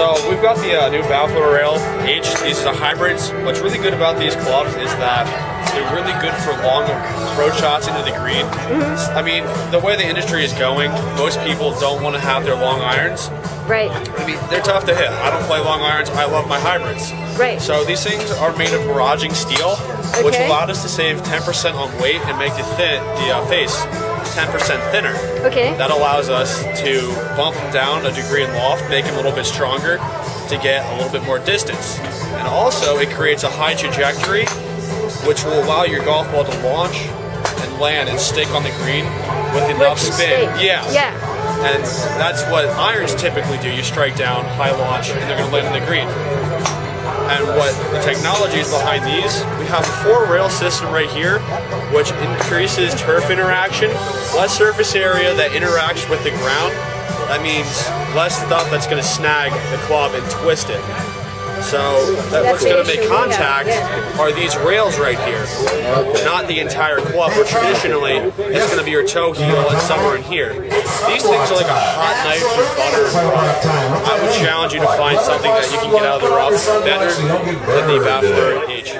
So we've got the uh, new Baffler Rail H. These are hybrids. What's really good about these clubs is that they're really good for long approach shots into the green. Mm-hmm. I mean, the way the industry is going, most people don't want to have their long irons. Right. I mean, they're tough to hit. I don't play long irons. I love my hybrids. Right. So these things are made of maraging steel, which allowed us to save 10% on weight and make the thin the uh, face 10% thinner. Okay. That allows us to bump them down a degree in loft, make them a little bit stronger to get a little bit more distance. And also, it creates a high trajectory, which will allow your golf ball to launch and land and stick on the green with enough spin. safe. Yeah. Yeah. And that's what irons typically do. You strike down, high launch, and they're going to land on the green. And the technology is behind these, we have a four rail system right here, which increases turf interaction, less surface area that interacts with the ground. That means less stuff that's going to snag the club and twist it. So that what's going to make issue we have, contact yeah. are these rails right here, not the entire club. Where traditionally it's going to be your toe heel and somewhere in here. These things are like a hot knife through butter and rough. I would challenge you to find something that you can get out of the rough better than the Baffler H.